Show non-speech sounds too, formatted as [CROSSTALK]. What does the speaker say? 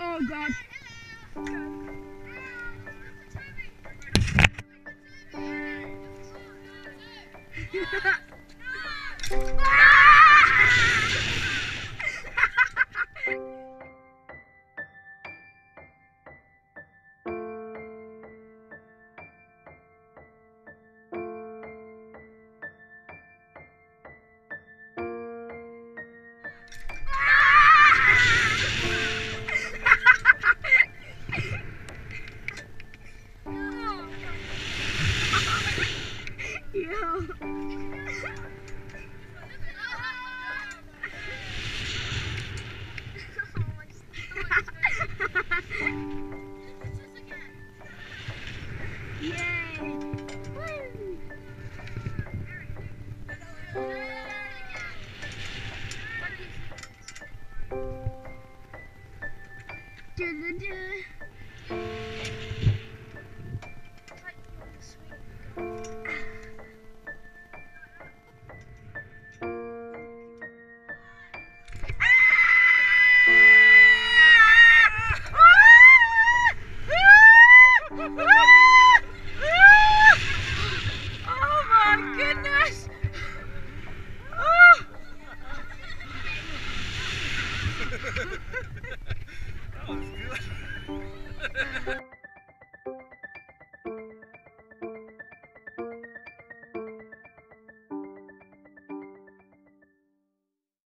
Oh god. [LAUGHS] ah! Yo. Yay. Woo. Do-do-do. [LAUGHS] That was good. [LAUGHS]